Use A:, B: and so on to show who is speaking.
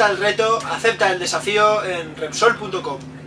A: Acepta el reto, acepta el desafío en Repsol.com.